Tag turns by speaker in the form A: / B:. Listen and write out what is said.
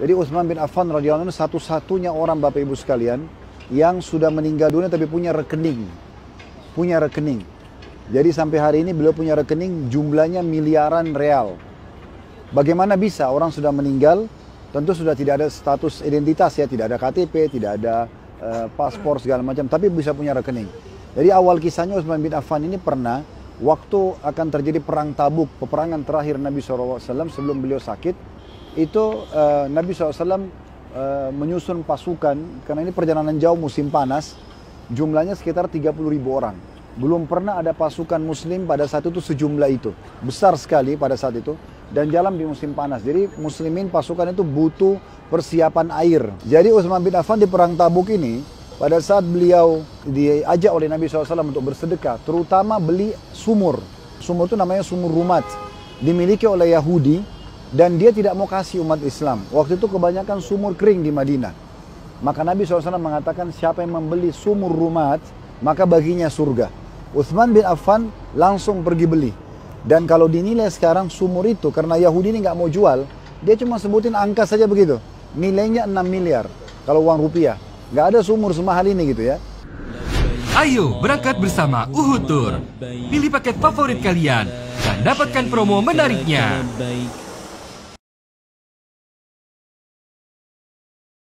A: Jadi Utsman bin Affan radhiyallahu anhu satu-satunya orang Bapak Ibu sekalian yang sudah meninggal dunia tapi punya rekening. Punya rekening. Jadi sampai hari ini beliau punya rekening jumlahnya miliaran real. Bagaimana bisa orang sudah meninggal tentu sudah tidak ada status identitas ya, tidak ada KTP, tidak ada uh, paspor segala macam, tapi bisa punya rekening. Jadi awal kisahnya Utsman bin Affan ini pernah waktu akan terjadi perang Tabuk, peperangan terakhir Nabi SAW sebelum beliau sakit, itu uh, Nabi SAW uh, eh, menyusun pasukan karena ini perjalanan jauh musim panas, jumlahnya sekitar 30 ribu orang. Belum pernah ada pasukan muslim pada saat itu sejumlah itu. Besar sekali pada saat itu. Dan jalan di musim panas. Jadi muslimin pasukan itu butuh persiapan air. Jadi Utsman bin Affan di perang Tabuk ini pada saat beliau diajak oleh Nabi SAW untuk bersedekah, terutama beli sumur. Sumur itu namanya sumur rumat, dimiliki oleh Yahudi dan dia tidak mau kasih umat Islam. Waktu itu kebanyakan sumur kering di Madinah. Maka Nabi SAW mengatakan siapa yang membeli sumur rumat, maka baginya surga. Uthman bin Affan langsung pergi beli. Dan kalau dinilai sekarang sumur itu karena Yahudi ini nggak mau jual, dia cuma sebutin angka saja begitu. Nilainya 6 miliar kalau uang rupiah. Nggak ada sumur semahal ini gitu ya.
B: Ayo berangkat bersama Uhud Tour. Pilih paket favorit kalian dan dapatkan promo menariknya.